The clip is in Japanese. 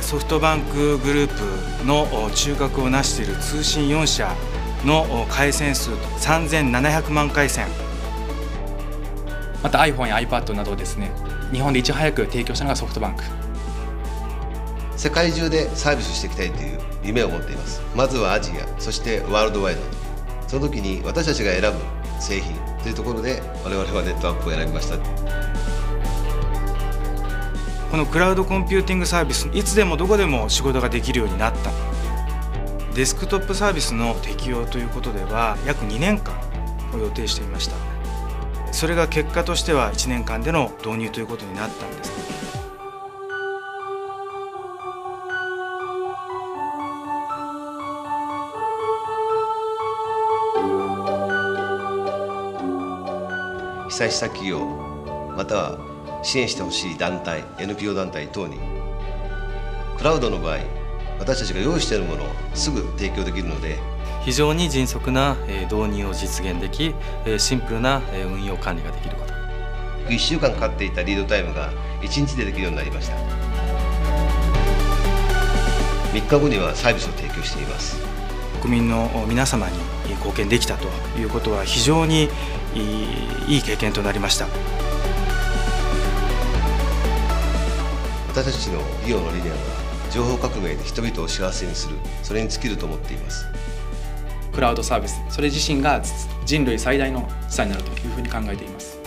ソフトバンクグループの中核を成している通信4社の回線数3700万回線。また iPhone や iPad などをですね日本でいち早く提供したのがソフトバンク。世界中でサービスしていきたいという夢を持っています。まずはアジアそしてワールドワイド。その時に私たちが選ぶ製品というところで我々はネットワークを選びましたこのクラウドコンピューティングサービスいつでもどこでも仕事ができるようになった。デスクトップサービスの適用ということでは約2年間を予定していました。それが結果としては1年間での導入ということになったんです。被災した企業または支援してほしい団体 NPO 団体等にクラウドの場合私たちが用意しているものをすぐ提供できるので非常に迅速な導入を実現できシンプルな運用管理ができること。1週間かかっていたリードタイムが1日でできるようになりました。3日後にはサービスを提供しています。国民の皆様に貢献できたということは非常にいい経験となりました私たちの企業の理念は情報革命で人々を幸せにするそれに尽きると思っています。クラウドサービスそれ自身が人類最大の資産になるというふうに考えています。